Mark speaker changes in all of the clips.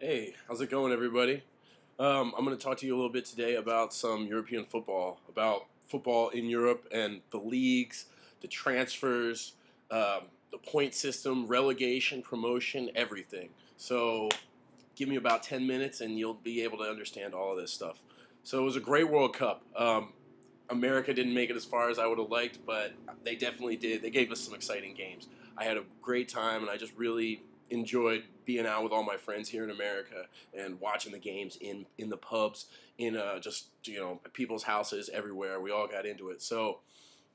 Speaker 1: Hey, how's it going, everybody? Um, I'm going to talk to you a little bit today about some European football, about football in Europe and the leagues, the transfers, um, the point system, relegation, promotion, everything. So, give me about 10 minutes and you'll be able to understand all of this stuff. So, it was a great World Cup. Um, America didn't make it as far as I would have liked, but they definitely did. They gave us some exciting games. I had a great time, and I just really enjoyed being out with all my friends here in America and watching the games in in the pubs, in uh, just you know people's houses everywhere. We all got into it. So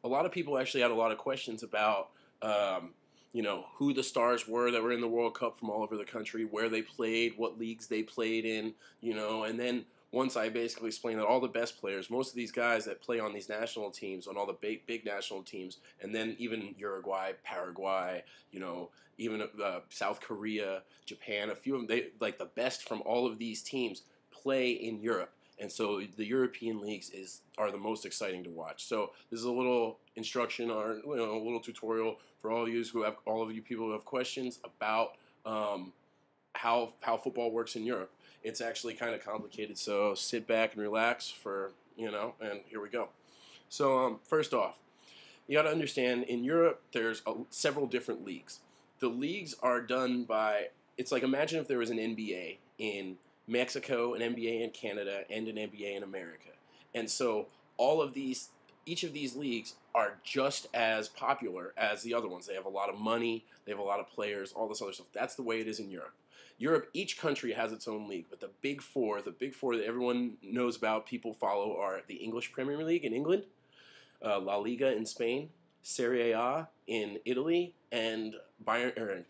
Speaker 1: a lot of people actually had a lot of questions about. Um, you know who the stars were that were in the World Cup from all over the country, where they played, what leagues they played in, you know, and then once I basically explained that all the best players, most of these guys that play on these national teams, on all the big, big national teams, and then even Uruguay, Paraguay, you know, even uh, South Korea, Japan, a few of them, they like the best from all of these teams play in Europe. And so the European leagues is are the most exciting to watch. So this is a little instruction or you know, a little tutorial for all of you who have all of you people who have questions about um, how how football works in Europe it's actually kind of complicated. So sit back and relax for, you know, and here we go. So, um, first off, you got to understand in Europe, there's a, several different leagues. The leagues are done by, it's like imagine if there was an NBA in Mexico, an NBA in Canada, and an NBA in America. And so all of these, each of these leagues are just as popular as the other ones. They have a lot of money, they have a lot of players, all this other stuff. That's the way it is in Europe. Europe, each country has its own league, but the big four, the big four that everyone knows about, people follow, are the English Premier League in England, uh, La Liga in Spain, Serie A in Italy, and Bayern, er,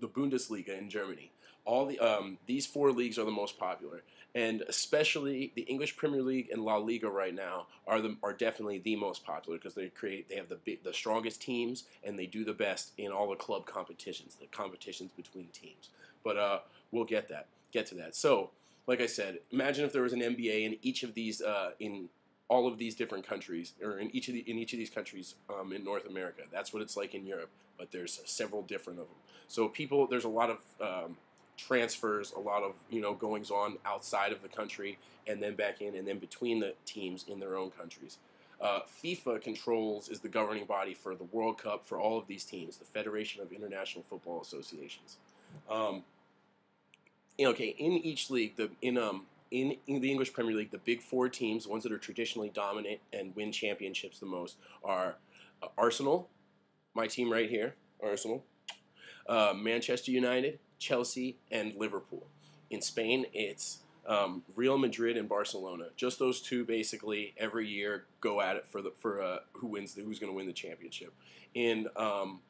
Speaker 1: the Bundesliga in Germany. All the um, these four leagues are the most popular, and especially the English Premier League and La Liga right now are the are definitely the most popular because they create they have the the strongest teams and they do the best in all the club competitions, the competitions between teams. But uh, we'll get that, get to that. So, like I said, imagine if there was an NBA in each of these, uh, in all of these different countries, or in each of the, in each of these countries um, in North America. That's what it's like in Europe, but there's several different of them. So people, there's a lot of um, transfers, a lot of you know goings on outside of the country, and then back in, and then between the teams in their own countries. Uh, FIFA controls is the governing body for the World Cup for all of these teams, the Federation of International Football Associations. Um, okay, in each league, the in um in, in, the English Premier League, the big four teams, the ones that are traditionally dominant and win championships the most, are uh, Arsenal, my team right here, Arsenal, uh, Manchester United, Chelsea, and Liverpool. In Spain, it's um, Real Madrid and Barcelona. Just those two, basically, every year go at it for the for uh, who wins the, who's going to win the championship. In um,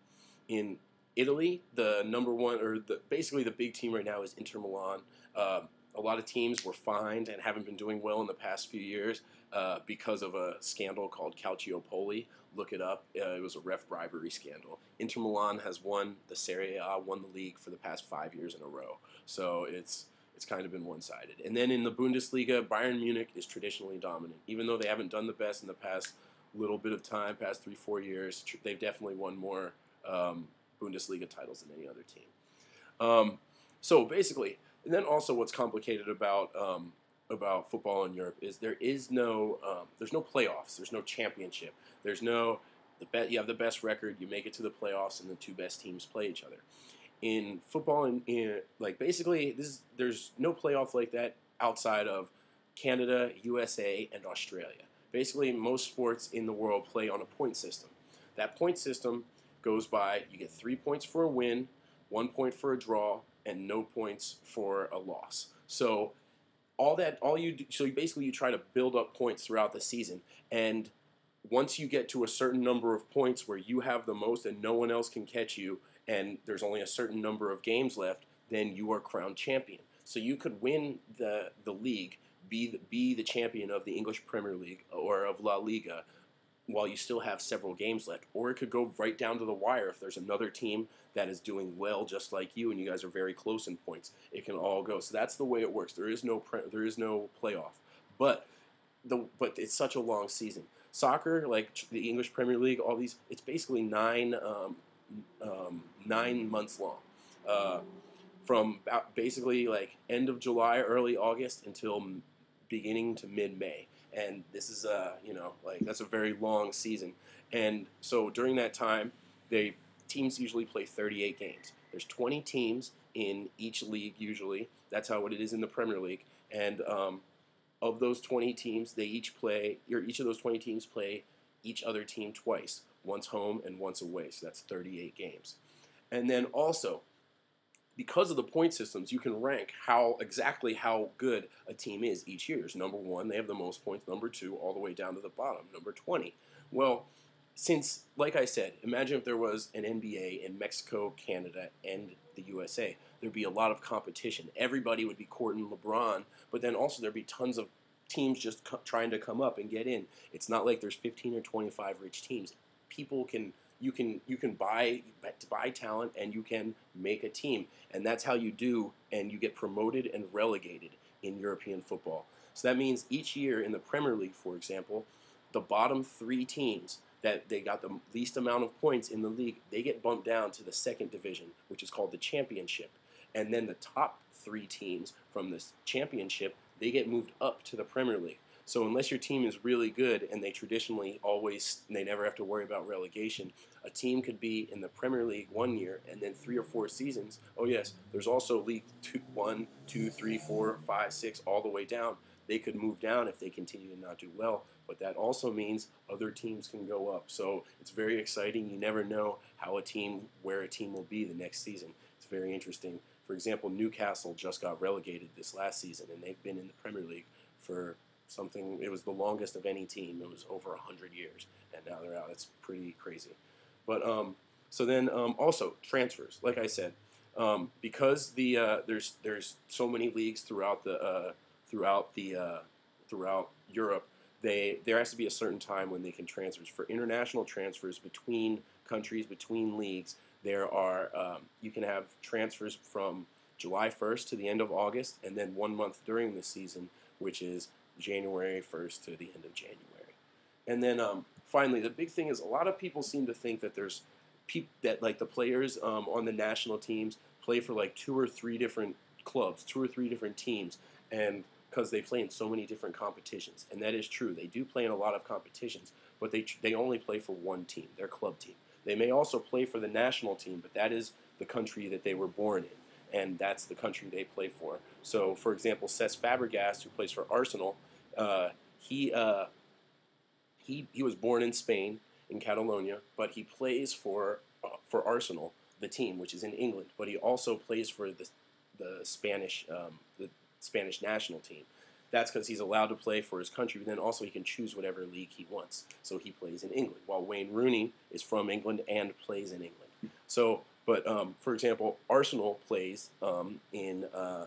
Speaker 1: in Italy, the number one, or the, basically the big team right now is Inter Milan. Uh, a lot of teams were fined and haven't been doing well in the past few years uh, because of a scandal called Calciopoli. Look it up. Uh, it was a ref bribery scandal. Inter Milan has won the Serie A, won the league for the past five years in a row. So it's it's kind of been one-sided. And then in the Bundesliga, Bayern Munich is traditionally dominant, even though they haven't done the best in the past little bit of time, past three four years. They've definitely won more um, Bundesliga titles than any other team. Um, so basically, and then also what's complicated about um, about football in Europe is there is no um, there's no playoffs, there's no championship, there's no the bet you have the best record, you make it to the playoffs, and the two best teams play each other. In football, in, in like basically this is, there's no playoff like that outside of Canada, USA, and Australia. Basically, most sports in the world play on a point system. That point system goes by, you get three points for a win, one point for a draw, and no points for a loss. So all that, all you do, so basically you try to build up points throughout the season, and once you get to a certain number of points where you have the most and no one else can catch you, and there's only a certain number of games left, then you are crowned champion. So you could win the the league, be the, be the champion of the English Premier League or of La Liga, while you still have several games left. Or it could go right down to the wire if there's another team that is doing well just like you and you guys are very close in points. It can all go. So that's the way it works. There is no pre- there is no playoff. But the but it's such a long season. Soccer, like the English Premier League, all these, it's basically nine um, um, nine months long. Uh, from basically like end of July, early August until beginning to mid May. And this is a you know, like that's a very long season. And so during that time, they teams usually play 38 games. There's 20 teams in each league usually. That's how what it is in the Premier League. And um, of those 20 teams, they each play, or each of those 20 teams play each other team twice, once home and once away. So that's 38 games. And then also, because of the point systems, you can rank how exactly how good a team is each year. It's Number one, they have the most points. Number two, all the way down to the bottom, number 20. Well, since, like I said, imagine if there was an NBA in Mexico, Canada, and the USA. There'd be a lot of competition. Everybody would be courting LeBron, but then also there'd be tons of teams just trying to come up and get in. It's not like there's 15 or 25 rich teams. People can you can you can buy buy talent and you can make a team, and that's how you do and you get promoted and relegated in European football. So that means each year in the Premier League, for example, the bottom three teams that they got the least amount of points in the league, they get bumped down to the second division, which is called the championship. And then the top three teams from this championship, they get moved up to the Premier League. So unless your team is really good and they traditionally always they never have to worry about relegation, a team could be in the Premier League one year and then three or four seasons. Oh yes, there's also League two, one, two, three, four, five, six, all the way down. They could move down if they continue to not do well but that also means other teams can go up. So it's very exciting. You never know how a team, where a team will be the next season. It's very interesting. For example, Newcastle just got relegated this last season, and they've been in the Premier League for something. It was the longest of any team. It was over hundred years, and now they're out. It's pretty crazy. But um, so then um, also transfers. Like I said, um, because the uh, there's there's so many leagues throughout the uh, throughout the uh, throughout Europe they there has to be a certain time when they can transfers for international transfers between countries between leagues there are um, you can have transfers from july 1st to the end of august and then one month during the season which is january 1st to the end of january and then um, finally the big thing is a lot of people seem to think that there's peop- that like the players um, on the national teams play for like two or three different clubs two or three different teams and because they play in so many different competitions, and that is true. They do play in a lot of competitions, but they they only play for one team, their club team. They may also play for the national team, but that is the country that they were born in, and that's the country they play for. So, for example, Cesc Fabregas, who plays for Arsenal, uh, he uh, he he was born in Spain in Catalonia, but he plays for uh, for Arsenal, the team, which is in England. But he also plays for the the Spanish um, the Spanish national team. That's because he's allowed to play for his country, but then also he can choose whatever league he wants. So he plays in England, while Wayne Rooney is from England and plays in England. So, but um, for example, Arsenal plays um, in uh,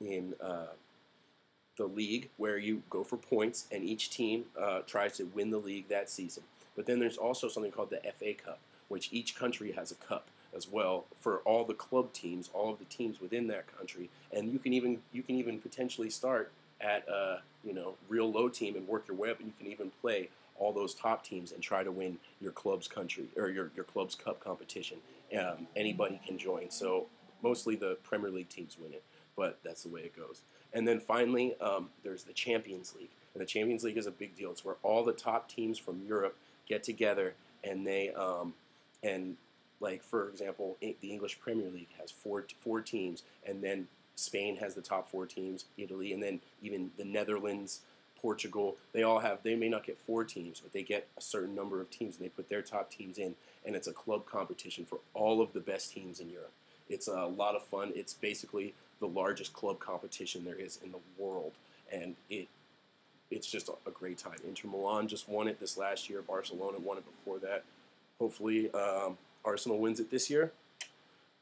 Speaker 1: in uh, the league where you go for points, and each team uh, tries to win the league that season. But then there's also something called the FA Cup, which each country has a cup as well for all the club teams, all of the teams within that country, and you can even you can even potentially start at a you know real low team and work your way up, and you can even play all those top teams and try to win your club's country or your your club's cup competition. Um, anybody can join, so mostly the Premier League teams win it, but that's the way it goes. And then finally, um, there's the Champions League, and the Champions League is a big deal. It's where all the top teams from Europe get together and they um, and like for example, the English Premier League has four four teams, and then Spain has the top four teams, Italy, and then even the Netherlands, Portugal. They all have. They may not get four teams, but they get a certain number of teams, and they put their top teams in, and it's a club competition for all of the best teams in Europe. It's a lot of fun. It's basically the largest club competition there is in the world, and it it's just a, great time. Inter Milan just won it this last year. Barcelona won it before that. Hopefully, um, Arsenal wins it this year.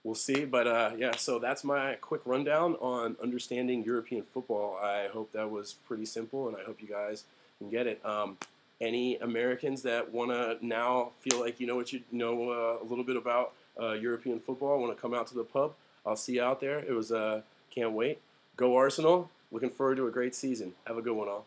Speaker 1: We'll see. But uh, yeah, so that's my quick rundown on understanding European football. I hope that was pretty simple, and I hope you guys can get it. Um, any Americans that want to now feel like you know what you know uh, a little bit about uh, European football, want to come out to the pub, I'll see you out there. It was uh, can't wait. Go Arsenal! Looking forward to a great season. Have a good one, all.